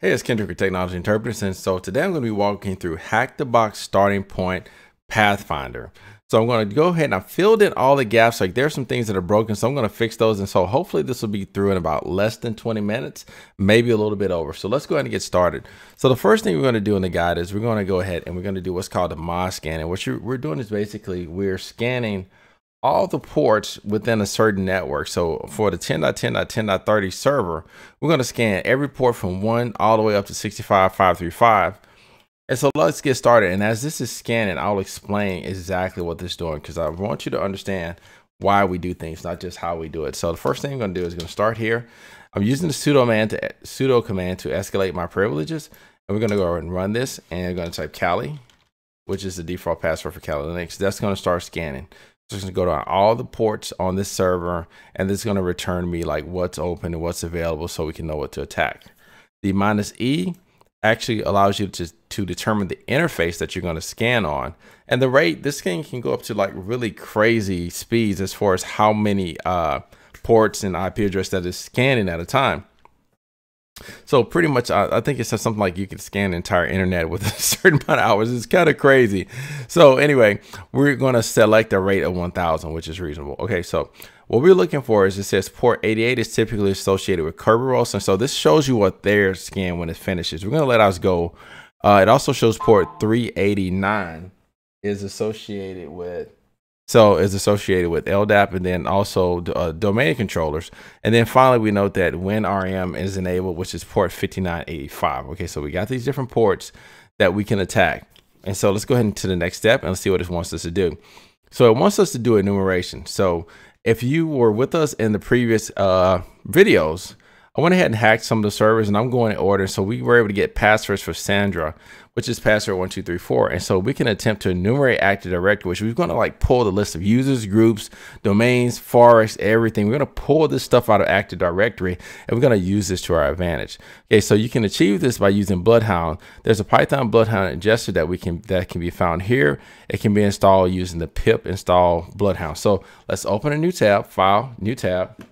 Hey, it's Kendrick with Technology Interpreters, and so today I'm going to be walking through Hack the Box Starting Point Pathfinder. So I'm going to go ahead and I filled in all the gaps. Like there's some things that are broken, so I'm going to fix those. And so hopefully this will be through in about less than 20 minutes, maybe a little bit over. So let's go ahead and get started. So the first thing we're going to do in the guide is we're going to go ahead and we're going to do what's called a MOS scan. And what we're doing is basically we're scanning all the ports within a certain network. So for the 10.10.10.30 server, we're going to scan every port from 1 all the way up to 65535. And so let's get started. And as this is scanning, I'll explain exactly what this is doing because I want you to understand why we do things, not just how we do it. So the first thing I'm going to do is going to start here. I'm using the sudo man to sudo command to escalate my privileges. And we're going to go and run this and I'm going to type Kali, which is the default password for Kali Linux. That's going to start scanning. So it's going to go to all the ports on this server, and this is going to return me like what's open and what's available so we can know what to attack. The minus E actually allows you to, to determine the interface that you're going to scan on. And the rate, this thing can go up to like really crazy speeds as far as how many uh, ports and IP address that is scanning at a time. So pretty much, I, I, think it says something like you can scan the entire internet with a certain amount of hours. It's kind of crazy. So anyway, we're going to select a rate of 1000, which is reasonable. Okay, so what we're looking for is it says port 88 is typically associated with Kerberos. And so this shows you what their scan when it finishes. We're going to let ours go. Uh, it also shows port 389 is associated with so is associated with LDAP and then also uh, domain controllers. And then finally, we note that WinRM is enabled, which is port 5985. Okay, so we got these different ports that we can attack. And so let's go ahead into the next step and let's see what it wants us to do. So it wants us to do enumeration. So if you were with us in the previous uh, videos, I went ahead and hacked some of the servers and I'm going in order. So we were able to get passwords for Sandra, which is password 1234. And so we can attempt to enumerate Active Directory, which we're going to like pull the list of users, groups, domains, forests, everything. We're going to pull this stuff out of Active Directory and we're going to use this to our advantage. Okay, so you can achieve this by using Bloodhound. There's a Python Bloodhound ingester that we can that can be found here. It can be installed using the pip install Bloodhound. So let's open a new tab, file, new tab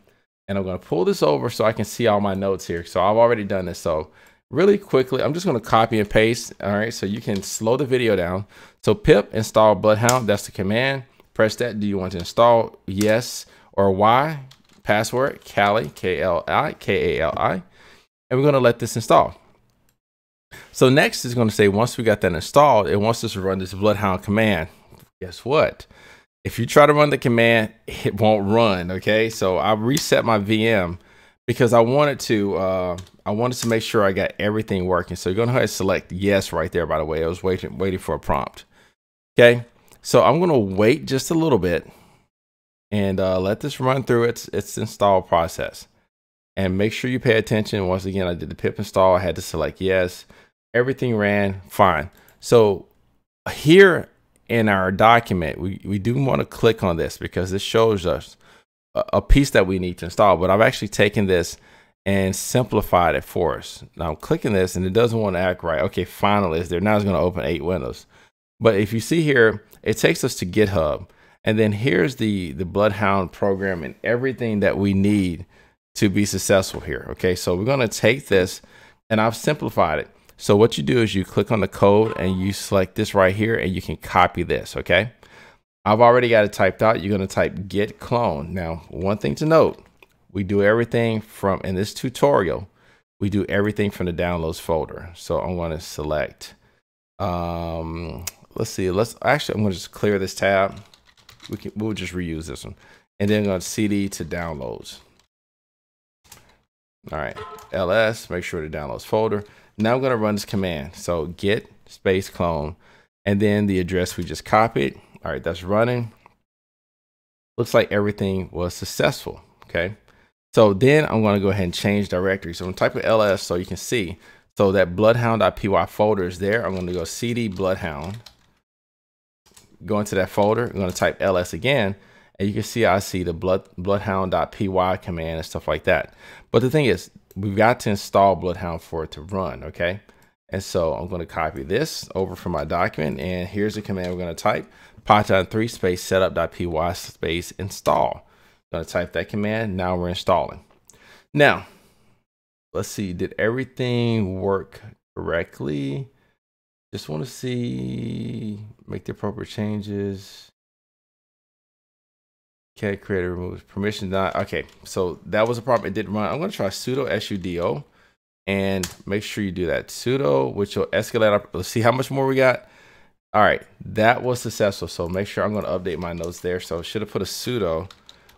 and I'm going to pull this over so I can see all my notes here. So I've already done this. So really quickly, I'm just going to copy and paste. All right. So you can slow the video down. So pip install bloodhound. That's the command. Press that. Do you want to install? Yes or Y. Password Kali, K-L-I, K-A-L-I. And we're going to let this install. So next is going to say, once we got that installed, it wants us to run this bloodhound command. Guess what? If you try to run the command, it won't run. Okay, so I reset my VM because I wanted to. Uh, I wanted to make sure I got everything working. So you're gonna go ahead and select yes right there. By the way, I was waiting waiting for a prompt. Okay, so I'm gonna wait just a little bit and uh, let this run through its its install process. And make sure you pay attention. Once again, I did the pip install. I had to select yes. Everything ran fine. So here in our document, we, we do want to click on this because this shows us a, a piece that we need to install. But I've actually taken this and simplified it for us. Now I'm clicking this and it doesn't want to act right. Okay, finally it's there. Now it's going to open eight windows. But if you see here, it takes us to GitHub. And then here's the, the Bloodhound program and everything that we need to be successful here. Okay, so we're going to take this and I've simplified it. So what you do is you click on the code and you select this right here and you can copy this, okay? I've already got it typed out. You're gonna type git clone. Now, one thing to note, we do everything from, in this tutorial, we do everything from the downloads folder. So I'm gonna select, um, let's see, let's, actually, I'm gonna just clear this tab. We can, we'll just reuse this one. And then I'm gonna CD to downloads. All right, ls, make sure the downloads folder. Now I'm going to run this command. So git space clone and then the address we just copied. All right, that's running. Looks like everything was successful. Okay. So then I'm going to go ahead and change directory. So I'm going to type of ls so you can see. So that bloodhound.py folder is there. I'm going to go cd bloodhound. Go into that folder. I'm going to type ls again. And you can see I see the blood bloodhound.py command and stuff like that. But the thing is, we've got to install Bloodhound for it to run, okay? And so I'm going to copy this over from my document, and here's the command we're going to type, python 3 space setup.py space install. I'm going to type that command, now we're installing. Now, let's see, did everything work correctly? Just want to see, make the appropriate changes. Okay, creator removes permission not okay. So that was a problem. It didn't run. I'm gonna try sudo sudo and make sure you do that. sudo, which will escalate up. Let's see how much more we got. All right, that was successful. So make sure I'm gonna update my notes there. So should have put a sudo.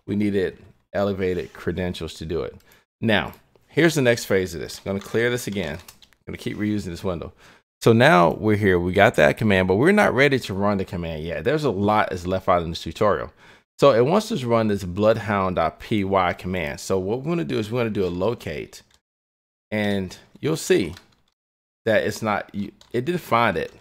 We needed elevated credentials to do it. Now, here's the next phase of this. I'm gonna clear this again. I'm gonna keep reusing this window. So now we're here. We got that command, but we're not ready to run the command yet. There's a lot is left out in this tutorial. So it wants us to run this bloodhound.py command. So what we're to do is we're to do a locate and you'll see that it's not, it didn't find it.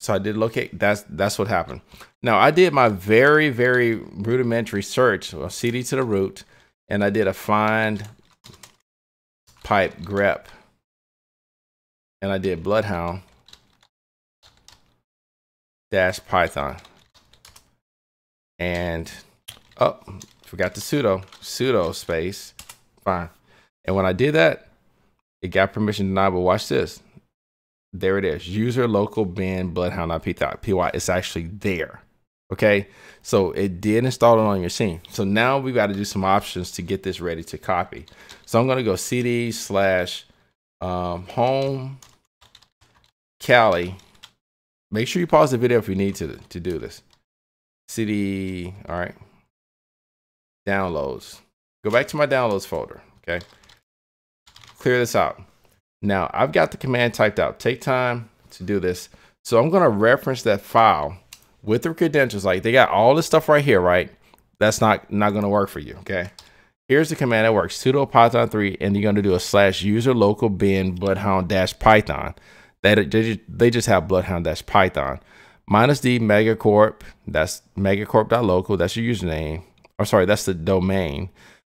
So I did locate, that's, that's what happened. Now I did my very, very rudimentary search, well, CD to the root, and I did a find pipe grep and I did bloodhound dash Python. And, oh, forgot the sudo, sudo space, fine. And when I did that, it got permission denied, but watch this. There it is, user local bin bloodhound py. It's actually there, okay? So it did install it on your machine. So now we've got to do some options to get this ready to copy. So I'm gonna go cd slash um, home Kali Make sure you pause the video if you need to, to do this. CD, all right. Downloads. Go back to my downloads folder, okay? Clear this out. Now, I've got the command typed out. Take time to do this. So I'm gonna reference that file with the credentials. Like they got all this stuff right here, right? That's not, not gonna work for you, okay? Here's the command that works, sudo python 3, and you're gonna do a slash user local bin bloodhound dash python. They, they just have Bloodhound dash Python. Minus D Megacorp, that's megacorp.local, that's your username. Or sorry, that's the domain.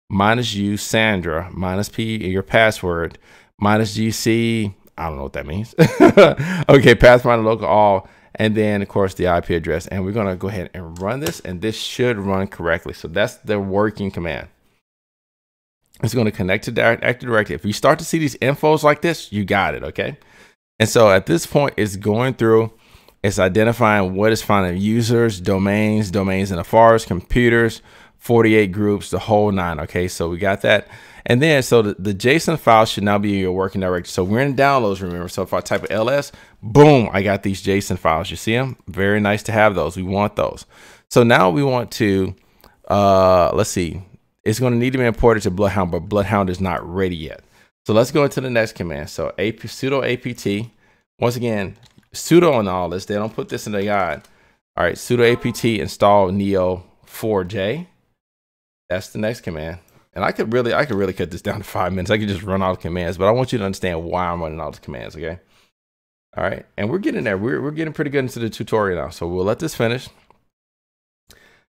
Minus U Sandra, minus P your password, minus GC, I don't know what that means. okay, Pathfinder local all, and then of course the IP address. And we're gonna go ahead and run this, and this should run correctly. So that's the working command. It's gonna connect to Active Directory. If you start to see these infos like this, you got it, okay? And so at this point, it's going through, it's identifying what is finding users, domains, domains in the forest, computers, 48 groups, the whole nine. Okay, so we got that. And then, so the, the JSON file should now be your working directory. So we're in downloads, remember. So if I type ls, boom, I got these JSON files. You see them? Very nice to have those. We want those. So now we want to, uh, let's see, it's going to need to be imported to Bloodhound, but Bloodhound is not ready yet. So let's go into the next command. So AP, sudo apt. Once again, sudo on all this. They don't put this in the guide. All right, sudo apt install neo4j. That's the next command. And I could really, I could really cut this down to five minutes. I could just run all the commands, but I want you to understand why I'm running all the commands. Okay. All right, and we're getting there. We're we're getting pretty good into the tutorial now. So we'll let this finish.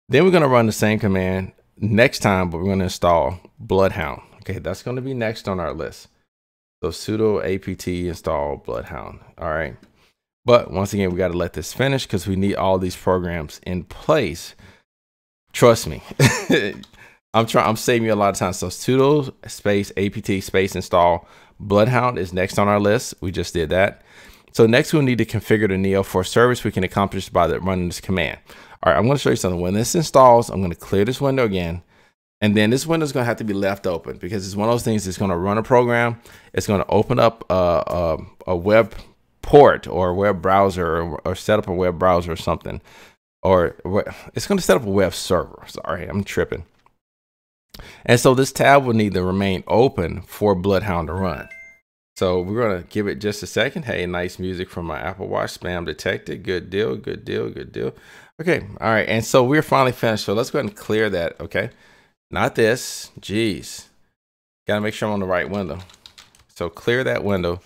Then we're gonna run the same command next time, but we're gonna install Bloodhound. Okay, that's going to be next on our list. So sudo apt install bloodhound. All right. But once again, we got to let this finish because we need all these programs in place. Trust me. I'm trying I'm saving you a lot of time. So sudo space apt space install bloodhound is next on our list. We just did that. So next we'll need to configure the Neo4 service we can accomplish by the, running this command. All right, I'm going to show you something. When this installs, I'm going to clear this window again. And then this window is going to have to be left open because it's one of those things that's going to run a program. It's going to open up a, a, a web port or a web browser or, or, set up a web browser or something. Or it's going to set up a web server. Sorry, I'm tripping. And so this tab will need to remain open for Bloodhound to run. So we're going to give it just a second. Hey, nice music from my Apple Watch. Spam detected. Good deal. Good deal. Good deal. Okay. All right. And so we're finally finished. So let's go ahead and clear that. Okay. Not this. Jeez. Gotta make sure I'm on the right window. So clear that window.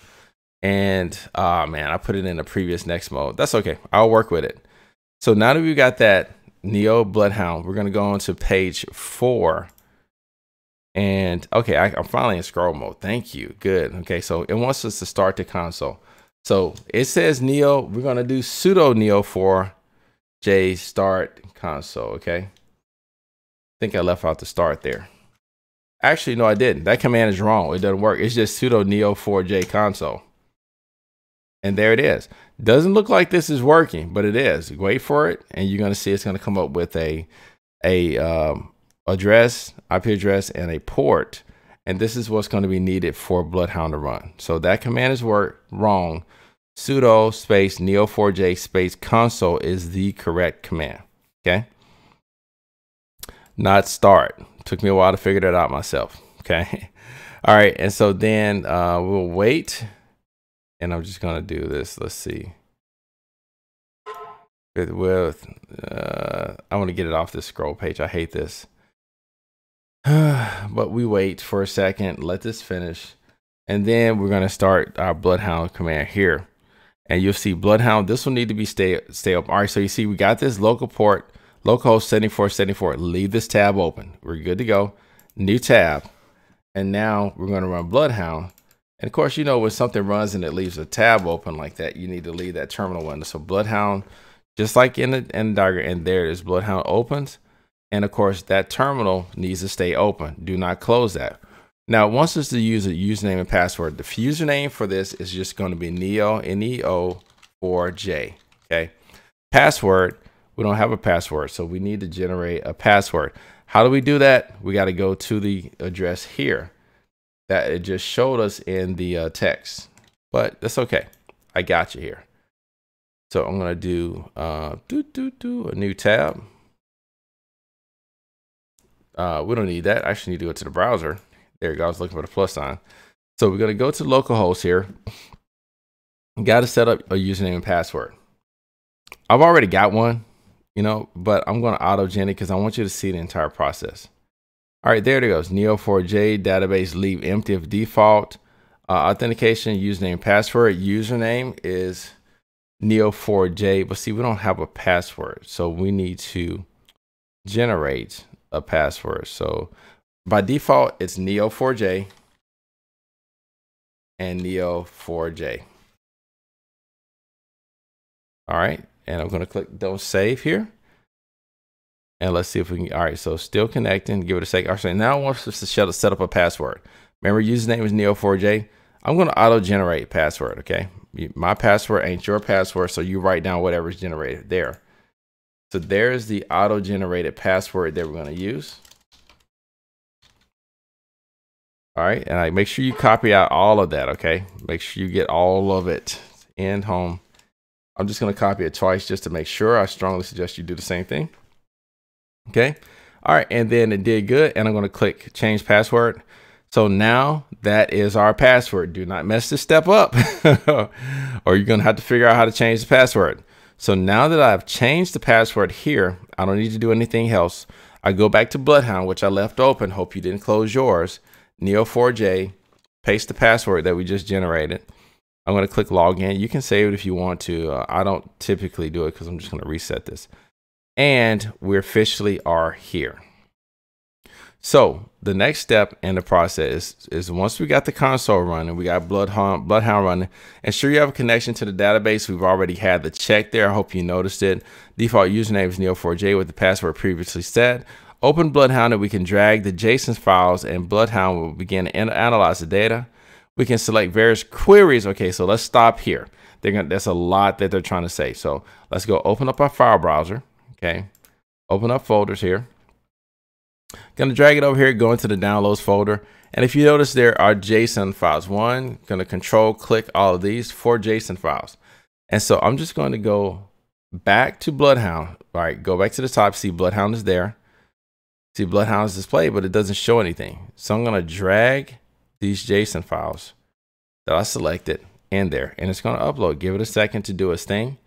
And ah oh man, I put it in the previous next mode. That's okay. I'll work with it. So now that we've got that Neo Bloodhound, we're gonna go on to page four. And okay, I, am finally in scroll mode. Thank you. Good. Okay, so it wants us to start the console. So it says Neo. We're gonna do sudo Neo 4 J start console. Okay think I left out the start there. Actually, no, I didn't. That command is wrong. It doesn't work. It's just sudo neo4j console. And there it is. Doesn't look like this is working, but it is. Wait for it, and you're going to see it's going to come up with a a um, address, IP address, and a port. And this is what's going to be needed for Bloodhound to run. So that command is work wrong. sudo space neo4j space console is the correct command. Okay. Not start. Took me a while to figure that out myself. Okay. All right. And so then uh, we'll wait. And I'm just going to do this. Let's see. With, uh, I want to get it off this scroll page. I hate this. but we wait for a second, let this finish, and then we're going to start our Bloodhound command here. And you'll see Bloodhound, this will need to be stay, stay up. All right, so you see we got this local port, localhost 7474. Leave this tab open. We're good to go. New tab. And now we're going to run Bloodhound. And of course, you know, when something runs and it leaves a tab open like that, you need to leave that terminal window. So Bloodhound, just like in the, in the diagram, and there it is, Bloodhound opens. And of course, that terminal needs to stay open. Do not close that. Now, once it's the user username and password, the username for this is just going to be Neo, N-E-O, or J. Okay. Password, we don't have a password, so we need to generate a password. How do we do that? We got to go to the address here that it just showed us in the uh, text, but that's okay. I got you here. So I'm going to do, uh, do, do, do a new tab. Uh, we don't need that. I actually need to go to the browser. There you go. I was looking for the plus sign. So we're going to go to localhost here. Got to set up a username and password. I've already got one, you know, but I'm going to auto-gen it because I want you to see the entire process. All right, there it goes. Neo4j database leave empty of default. Uh, authentication, username, password. Username is Neo4j, but see, we don't have a password. So we need to generate a password. So by default, it's Neo4j and Neo4j. All right. And I'm going to click don't save here. And let's see if we can. All right. So still connecting. Give it a second. All right. Now I want us to set up a password. Remember, username is Neo4j. I'm going to auto generate password. Okay. My password ain't your password. So you write down whatever's generated there. So there's the auto-generated password that we're going to use. All right, and I make sure you copy out all of that, okay? Make sure you get all of it in home. I'm just going to copy it twice just to make sure. I strongly suggest you do the same thing. Okay. All right, and then it did good, and I'm going to click change password. So now that is our password. Do not mess this step up, or you're going to have to figure out how to change the password. So now that I've changed the password here, I don't need to do anything else. I go back to Bloodhound, which I left open. Hope you didn't close yours. Neo4j, paste the password that we just generated. I'm going to click login. You can save it if you want to. Uh, I don't typically do it because I'm just going to reset this. And we officially are here. So the next step in the process is, once we got the console running, we got Bloodhound, Bloodhound running, and sure you have a connection to the database. We've already had the check there. I hope you noticed it. Default username is Neo4j with the password previously set. Open Bloodhound and we can drag the JSON files and Bloodhound will begin to analyze the data. We can select various queries. Okay, so let's stop here. They're gonna, that's a lot that they're trying to say. So let's go open up our file browser. Okay, open up folders here. Gonna drag it over here, go into the downloads folder. And if you notice there are JSON files. One, gonna control click all of these, four JSON files. And so I'm just going to go back to Bloodhound. All right, go back to the top, see Bloodhound is there. See Bloodhound is displayed, but it doesn't show anything. So I'm gonna drag these JSON files that I selected in there and it's gonna upload. Give it a second to do its thing.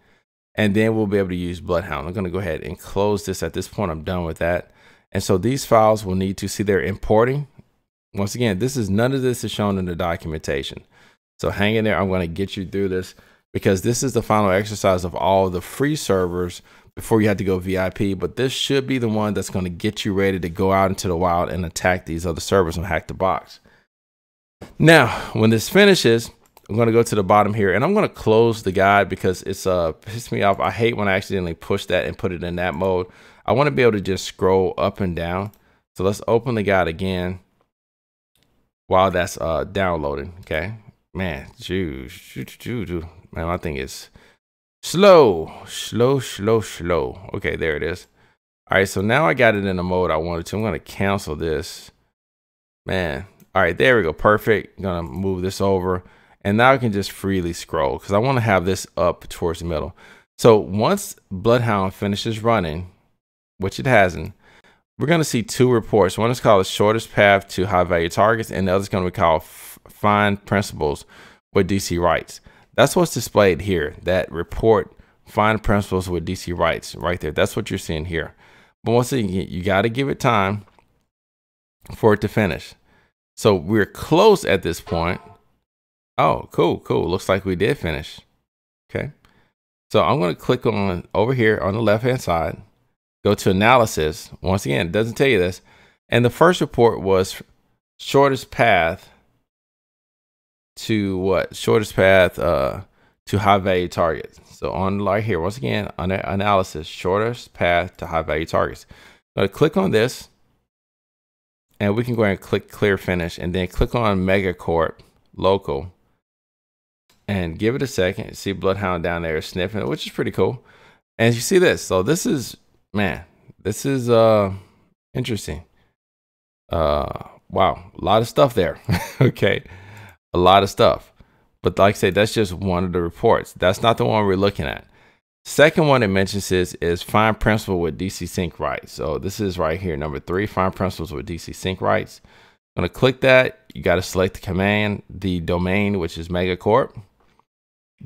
And then we'll be able to use Bloodhound. I'm gonna go ahead and close this at this point. I'm done with that. And so these files will need to see they're importing. Once again, this is none of this is shown in the documentation. So hang in there. I'm going to get you through this because this is the final exercise of all the free servers before you have to go VIP. But this should be the one that's going to get you ready to go out into the wild and attack these other servers and hack the box. Now, when this finishes, I'm going to go to the bottom here and I'm going to close the guide because it's uh pissed me off. I hate when I accidentally push that and put it in that mode. I want to be able to just scroll up and down. So let's open the guide again. while that's uh, downloading. Okay, man, shoo, shoo, shoo, shoo. man, my thing is slow, slow, slow, slow. Okay, there it is. All right, so now I got it in the mode I wanted to. I'm gonna cancel this. Man, all right, there we go. Perfect. I'm gonna move this over. And now I can just freely scroll because I want to have this up towards the middle. So once Bloodhound finishes running, which it hasn't, we're going to see two reports. One is called the shortest path to high value targets, and the other is going to be called find principles with DC rights. That's what's displayed here. That report, find principles with DC rights right there. That's what you're seeing here. But once again, you got to give it time for it to finish. So we're close at this point. Oh, cool, cool. Looks like we did finish. Okay. So I'm going to click on over here on the left hand side, go to analysis. Once again, it doesn't tell you this. And the first report was shortest path to what? Shortest path uh, to high value targets. So on right here, once again, on analysis, shortest path to high value targets. To click on this and we can go ahead and click clear finish and then click on Megacorp local and give it a second. See Bloodhound down there sniffing, which is pretty cool. And you see this. So this is, man, this is uh interesting. Uh wow, a lot of stuff there. okay. A lot of stuff. But like I said, that's just one of the reports. That's not the one we're looking at. Second one it mentions is, is find principal with DC sync writes. So this is right here, number three, find principles with DC sync rights. I'm gonna click that. You gotta select the command, the domain, which is Megacorp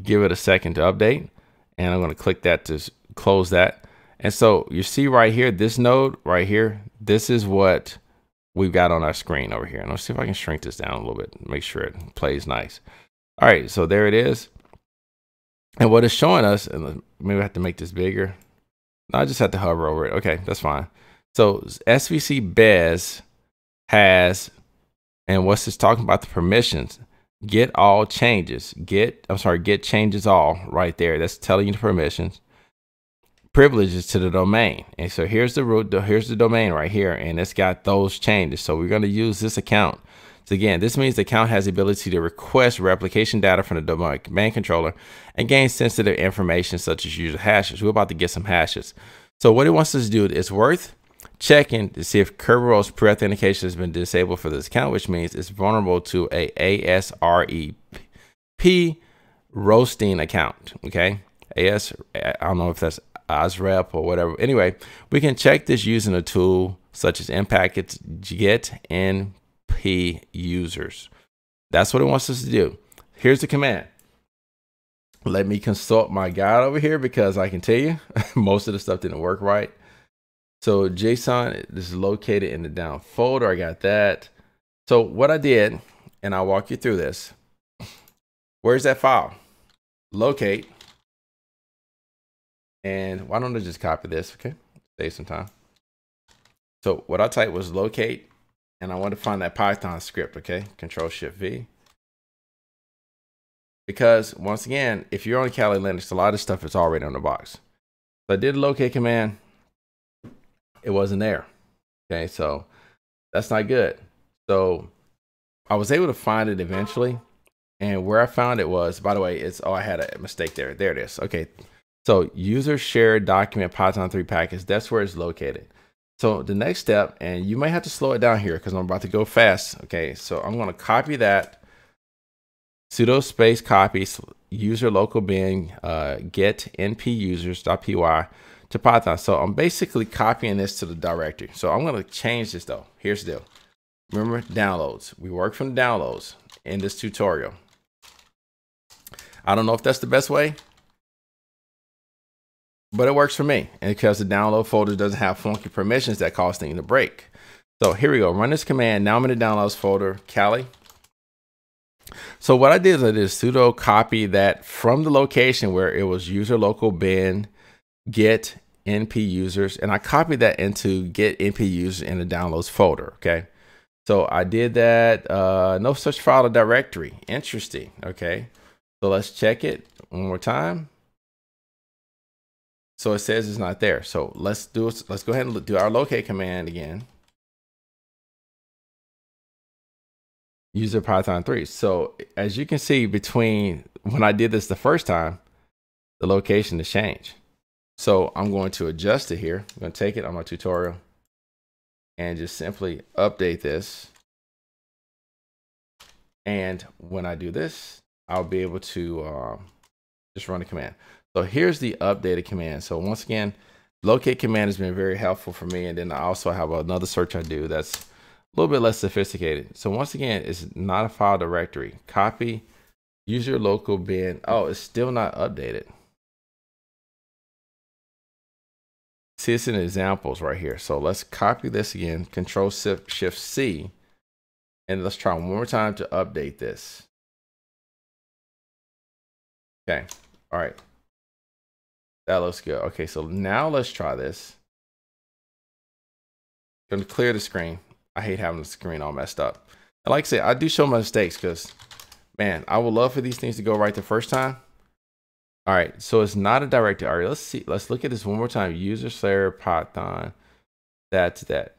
give it a second to update. And I'm going to click that to close that. And so you see right here, this node right here, this is what we've got on our screen over here. And let's see if I can shrink this down a little bit, make sure it plays nice. All right, so there it is. And what it's showing us, and maybe I have to make this bigger. No, I just have to hover over it. Okay, that's fine. So SVC Bez has, and what's this talking about the permissions? get all changes. Get, I'm sorry, get changes all right there. That's telling you the permissions, privileges to the domain. And so here's the root, here's the domain right here, and it's got those changes. So we're going to use this account. So again, this means the account has the ability to request replication data from the domain controller and gain sensitive information such as user hashes. We're about to get some hashes. So what it wants us to do is worth checking to see if Kerberos pre-authentication has been disabled for this account, which means it's vulnerable to a ASREP roasting account. Okay, AS, I don't know if that's ASREP or whatever. Anyway, we can check this using a tool such as Impact Get NP users. That's what it wants us to do. Here's the command. Let me consult my guide over here because I can tell you most of the stuff didn't work right. So JSON this is located in the down folder. I got that. So what I did, and I'll walk you through this. Where's that file? Locate. And why don't I just copy this? Okay, save some time. So what I typed was locate, and I want to find that Python script. Okay, Control Shift V. Because once again, if you're on Kali Linux, a lot of stuff is already on the box. So I did locate command it wasn't there. Okay, so that's not good. So I was able to find it eventually. And where I found it was, by the way, it's oh, I had a mistake there. There it is. Okay. So user shared document Python 3 package, that's where it's located. So the next step, and you might have to slow it down here because I'm about to go fast. Okay, so I'm going to copy that sudo space copy user local bin uh, get np users.py to Python. So I'm basically copying this to the directory. So I'm going to change this though. Here's the deal. Remember downloads. We work from downloads in this tutorial. I don't know if that's the best way, but it works for me. And because the download folder doesn't have funky permissions that cause things to break. So here we go. Run this command. Now I'm in the downloads folder, Kali. So what I did is I did sudo copy that from the location where it was user local bin get np users and I copied that into get np users in the downloads folder. Okay. So I did that. Uh, no such file or directory. Interesting. Okay. So let's check it one more time. So it says it's not there. So let's do. Let's go ahead and do our locate command again. user Python 3. So as you can see between when I did this the first time, the location has changed. So I'm going to adjust it here. I'm going to take it on my tutorial and just simply update this. And when I do this, I'll be able to um, just run a command. So here's the updated command. So once again, locate command has been very helpful for me. And then I also have another search I do that's a little bit less sophisticated. So once again, it's not a file directory. Copy, use your local bin. Oh, it's still not updated. See, it's in examples right here. So let's copy this again, Control Shift C, and let's try one more time to update this. Okay, all right. That looks good. Okay, so now let's try this. Gonna clear the screen. I hate having the screen all messed up. And like I said, I do show my mistakes because, man, I would love for these things to go right the first time. All right, so it's not a directory. All right, let's see. Let's look at this one more time. User slayer Python. That's that.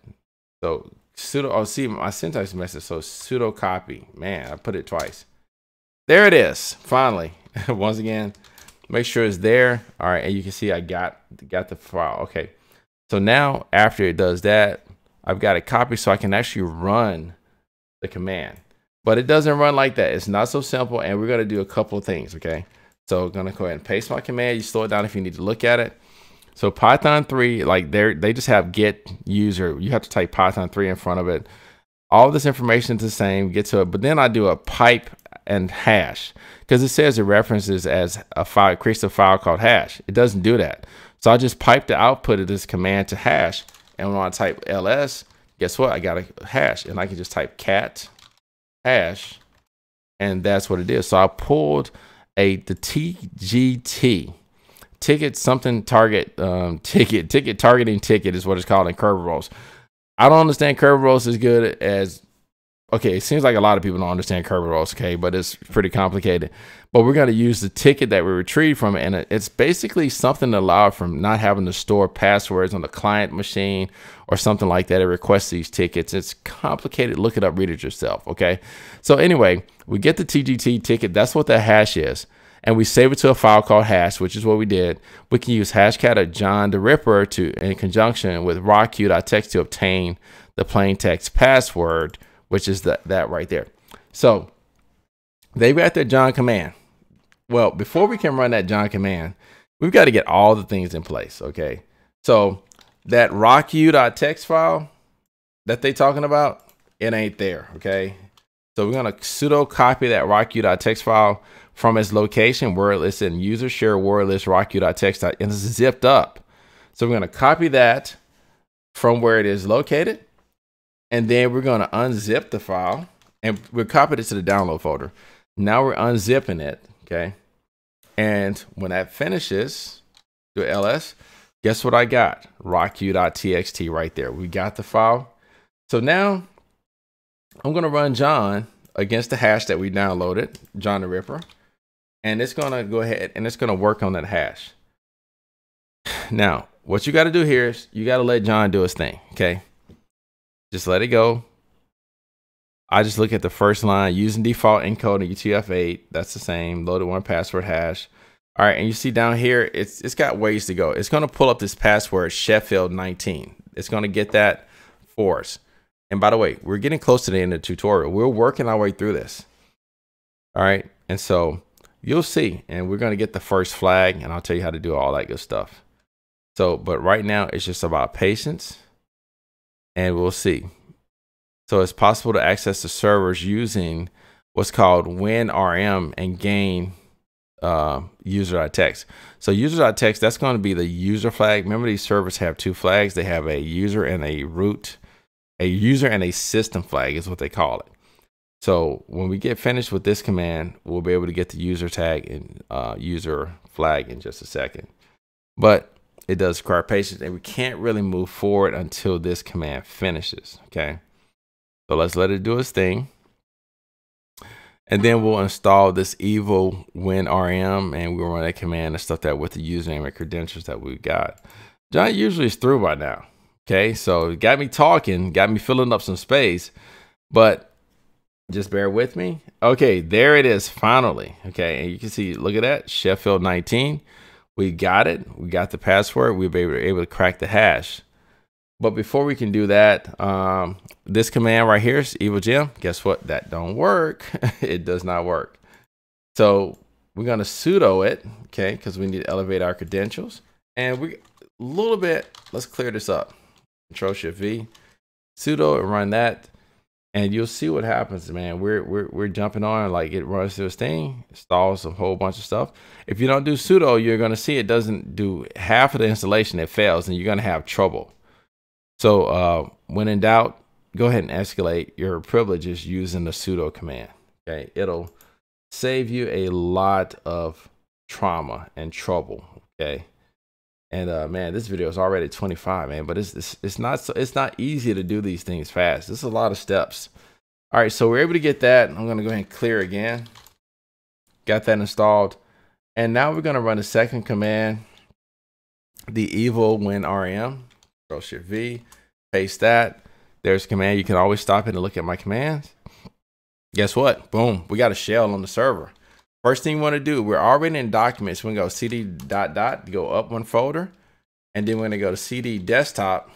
So pseudo. Oh, see my syntax message. So pseudo copy. Man, I put it twice. There it is. Finally, once again, make sure it's there. All right, and you can see I got got the file. Okay, so now after it does that, I've got a copy so I can actually run the command. But it doesn't run like that. It's not so simple, and we're gonna do a couple of things. Okay, so I'm gonna go ahead and paste my command. You slow it down if you need to look at it. So Python 3, like they they just have get user. You have to type Python 3 in front of it. All this information is the same. Get to it, but then I do a pipe and hash because it says it references as a file, creates a file called hash. It doesn't do that. So I just pipe the output of this command to hash. And when I type ls, guess what? I got a hash and I can just type cat hash and that's what it is. So I pulled a the TGT ticket something target um, ticket ticket targeting ticket is what it's called in Kerberos. I don't understand Kerberos as good as okay, it seems like a lot of people don't understand Kerberos, okay, but it's pretty complicated. But we're going to use the ticket that we retrieved from it, and it's basically something to allow from not having to store passwords on the client machine or something like that. It requests these tickets. It's complicated. Look it up, read it yourself, okay? So anyway, we get the TGT ticket. That's what the hash is. And we save it to a file called hash, which is what we did. We can use hashcat of John the Ripper to, in conjunction with rocq.txt to obtain the plain text password which is that, that right there. So they've got their John command. Well, before we can run that John command, we've got to get all the things in place. Okay. So that rocq.txt file that they talking about, it ain't there. Okay. So we're going to sudo copy that rocq.txt file from its location where it's in user share word list rocq.txt and it's zipped up. So we're going to copy that from where it is located and then we're to unzip the file and we're copying it to the download folder. Now we're unzipping it, okay? And when that finishes, do ls, guess what I got? rocq.txt right there. We got the file. So now I'm to run John against the hash that we downloaded, John the Ripper. And it's to go ahead and it's to work on that hash. Now, what you got to do here is you got to let John do his thing, okay? Just let it go. I just look at the first line using default encoding UTF-8. That's the same. Loaded one password hash. All right, and you see down here, it's it's got ways to go. It's going to pull up this password Sheffield 19. It's going to get that for us. And by the way, we're getting close to the end of the tutorial. We're working our way through this. All right, and so you'll see, and we're going to get the first flag, and I'll tell you how to do all that good stuff. So, but right now, it's just about patience and we'll see. So it's possible to access the servers using what's called WinRM and gain uh, user.txt. So user.txt, that's going to be the user flag. Remember these servers have two flags. They have a user and a root, a user and a system flag is what they call it. So when we get finished with this command, we'll be able to get the user tag and uh, user flag in just a second. But it does require patience and we can't really move forward until this command finishes okay so let's let it do its thing and then we'll install this evil WinRM and we'll run that command and stuff that with the username and credentials that we've got john usually is through by now okay so it got me talking got me filling up some space but Just bear with me. Okay, there it is finally. Okay, and you can see, look at that, Sheffield 19. We got it. We got the password. We were able to crack the hash. But before we can do that, um, this command right here is evil gem. Guess what? That don't work. it does not work. So we're going to sudo it, okay, because we need to elevate our credentials. And we a little bit, let's clear this up. Control Shift V, sudo and run that. And you'll see what happens, man. We're, we're, we're jumping on, like it runs through this thing, installs a whole bunch of stuff. If you don't do sudo, you're to see it doesn't do half of the installation, it fails, and you're to have trouble. So uh, when in doubt, go ahead and escalate your privileges using the sudo command. Okay, it'll save you a lot of trauma and trouble. Okay, and uh, man, this video is already 25, man. But it's it's, it's not so it's not easy to do these things fast. This is a lot of steps. All right, so we're able to get that. I'm gonna go ahead and clear again. Got that installed, and now we're gonna run a second command, the evil win rm Control Shift V, paste that. There's command. You can always stop it and look at my commands. Guess what? Boom, we got a shell on the server. First thing you want to do, we're already in documents. We're gonna go cd dot dot, go up one folder, and then we're gonna go to cd desktop.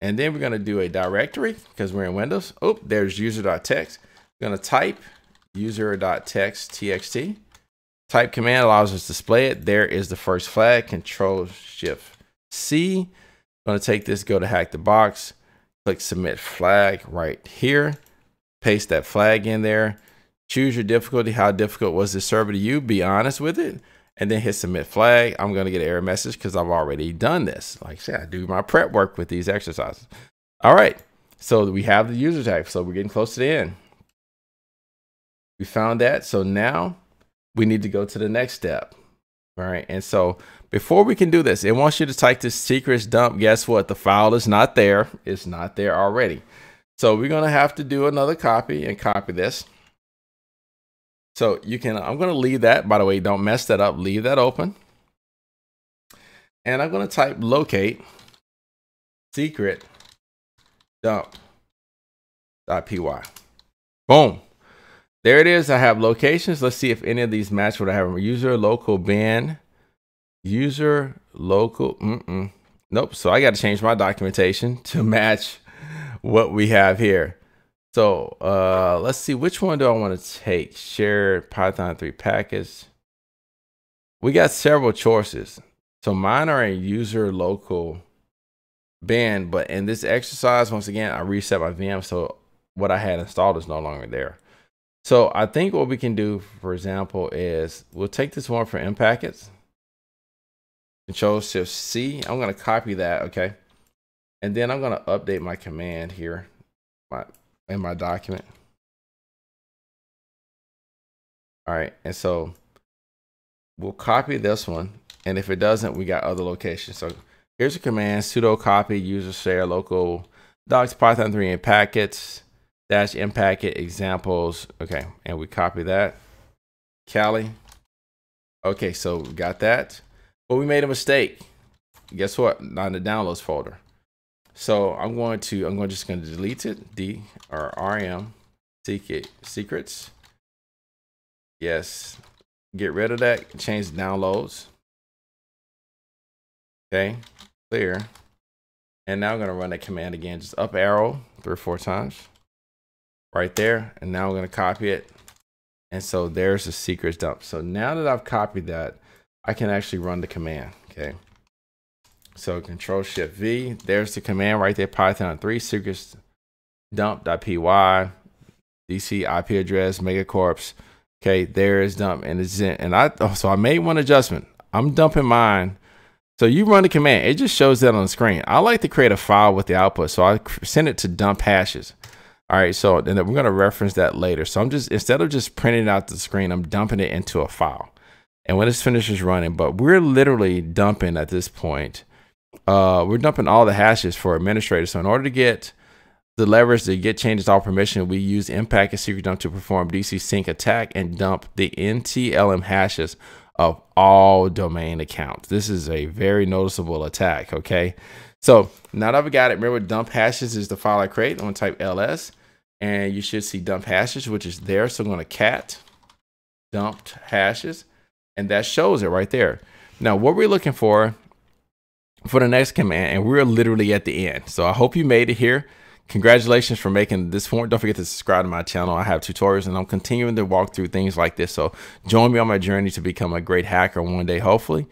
And then we're gonna do a directory because we're in Windows. Oh, there's user.txt. We're gonna type user.txt txt. Type command allows us to display it. There is the first flag, control shift C. I'm gonna take this, go to hack the box, click submit flag right here, paste that flag in there, choose your difficulty. How difficult was this server to you? Be honest with it. And then hit submit flag. I'm gonna get an error message because I've already done this. Like I said, I do my prep work with these exercises. All right, so we have the user type. So we're getting close to the end. We found that. So now we need to go to the next step. All right. And so before we can do this, it wants you to type this secrets dump. Guess what? The file is not there. It's not there already. So we're going to have to do another copy and copy this. So you can, I'm going to leave that, by the way, don't mess that up. Leave that open. And I'm going to type locate secret dump.py. Boom. There it is. I have locations. Let's see if any of these match what I have. User local bin, user local. Mm -mm. Nope. So I got to change my documentation to match what we have here. So uh, let's see which one do I want to take. Shared Python 3 package. We got several choices. So mine are a user local bin, but in this exercise, once again, I reset my VM. So what I had installed is no longer there. So I think what we can do, for example, is we'll take this one for M. Control Shift C. I'm going to copy that, okay? And then I'm going to update my command here my, in my document. All right, and so we'll copy this one. And if it doesn't, we got other locations. So here's a command, sudo copy user share local docs python 3 in packets dash in packet examples. Okay, and we copy that. Kali. Okay, so we got that. But we made a mistake. Guess what? Not in the downloads folder. So I'm going to, I'm going just going to delete it. D or RM secret secrets. Yes. Get rid of that. Change downloads. Okay. Clear. And now I'm going to run that command again. Just up arrow three or four times right there. And now I'm going to copy it. And so there's the secrets dump. So now that I've copied that, I can actually run the command. Okay. So control shift V, there's the command right there, Python 3 secrets dump.py, DC IP address, megacorps. Okay, there is dump and it's in, and I, oh, so I made one adjustment. I'm dumping mine. So you run the command, it just shows that on the screen. I like to create a file with the output. So I send it to dump hashes. All right, so then we're gonna reference that later. So I'm just, instead of just printing out the screen, I'm dumping it into a file. And when this finishes running, but we're literally dumping at this point, uh, we're dumping all the hashes for administrators. So in order to get the leverage to get changes all permission, we use impact and secret dump to perform DC sync attack and dump the NTLM hashes of all domain accounts. This is a very noticeable attack, okay? So now that we got it, remember dump hashes is the file I create. I'm gonna type ls and you should see dump hashes, which is there. So I'm gonna cat dumped hashes and that shows it right there. Now what we're looking for for the next command, and we're literally at the end. So I hope you made it here. Congratulations for making this point. Don't forget to subscribe to my channel. I have tutorials and I'm continuing to walk through things like this. So join me on my journey to become a great hacker one day, hopefully.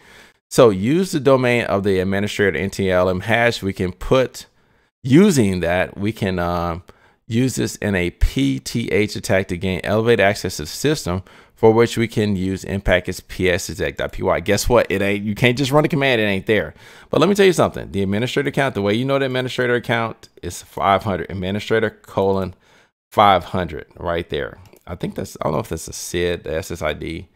So use the domain of the administrator NTLM hash. We can put, using that, we can um, use this in a PTH attack to gain elevated access to the system for which we can use npackage psexec.py. Guess what? It ain't, you can't just run a command. It ain't there. But let me tell you something. The administrator account, the way you know the administrator account is 500 administrator colon 500 right there. I think that's, I don't know if that's a SID, the SSID,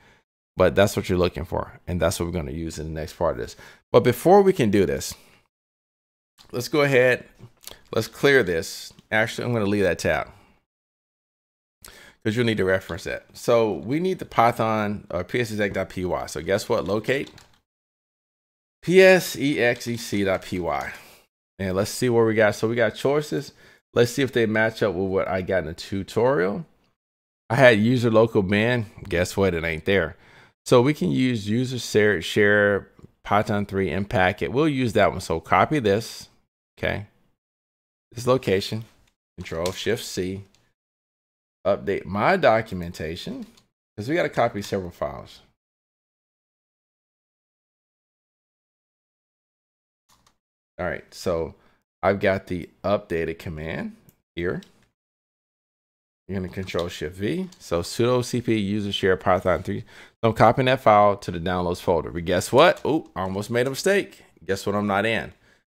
but that's what you're looking for. And that's what we're going to use in the next part of this. But before we can do this, let's go ahead. Let's clear this. Actually, I'm going to leave that tab because you'll need to reference that. So we need the Python uh, or psexec.py. So guess what? Locate psexec.py. And let's see where we got. So we got choices. Let's see if they match up with what I got in the tutorial. I had user local bin. Guess what? It ain't there. So we can use user share, share Python 3 and packet. We'll use that one. So copy this. Okay. This location. Control Shift C update my documentation because we got to copy several files. All right, so I've got the updated command here. You're going to control shift V. So sudo cp user share python 3. So I'm copying that file to the downloads folder. But guess what? Oh, I almost made a mistake. Guess what I'm not in?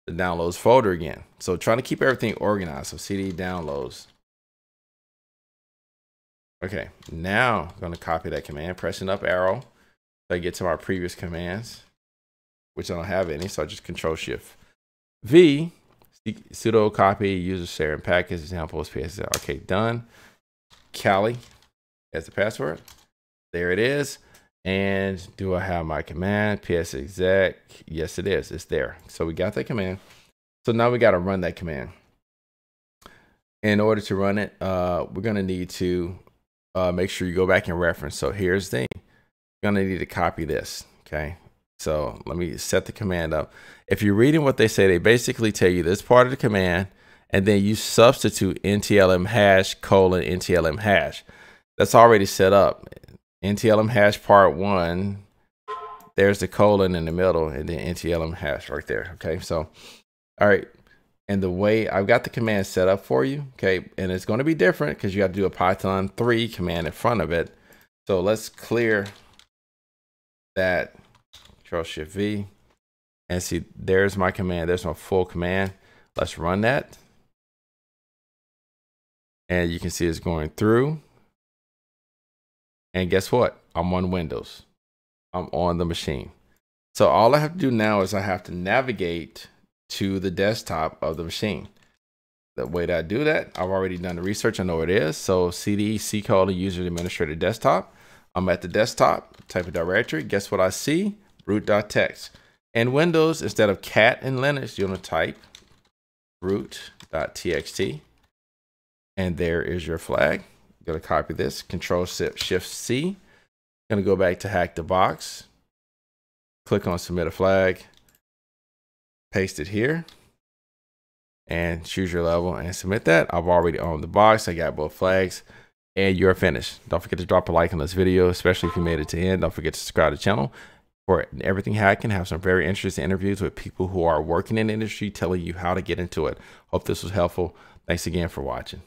The downloads folder again. So trying to keep everything organized. So cd downloads. Okay, now I'm to copy that command, pressing up arrow. So I get to my previous commands, which I don't have any. So I just control shift V, sudo copy user share and package examples PS. Okay, done. Kali as the password. There it is. And do I have my command ps exec? Yes, it is. It's there. So we got that command. So now we got to run that command. In order to run it, uh, we're going to need to uh, make sure you go back and reference. So here's the thing. You're going to need to copy this. Okay. So let me set the command up. If you're reading what they say, they basically tell you this part of the command, and then you substitute NTLM hash colon NTLM hash. That's already set up. NTLM hash part one, there's the colon in the middle, and then NTLM hash right there. Okay. So, all right and the way I've got the command set up for you, okay, and it's going to be different because you have to do a Python 3 command in front of it. So let's clear that Control Shift V and see there's my command. There's my full command. Let's run that. And you can see it's going through. And guess what? I'm on Windows. I'm on the machine. So all I have to do now is I have to navigate to the desktop of the machine. The way that I do that, I've already done the research. I know what it is. So CD, C colon user administrator desktop. I'm at the desktop, type of directory. Guess what I see? root.txt. And Windows, instead of cat and Linux, you're going to type root.txt. And there is your flag. I'm to copy this, Control Shift C. Going to go back to hack the box. Click on submit a flag paste it here and choose your level and submit that. I've already owned the box. I got both flags and you're finished. Don't forget to drop a like on this video, especially if you made it to the end. Don't forget to subscribe to the channel for everything hacking. Have some very interesting interviews with people who are working in the industry, telling you how to get into it. Hope this was helpful. Thanks again for watching.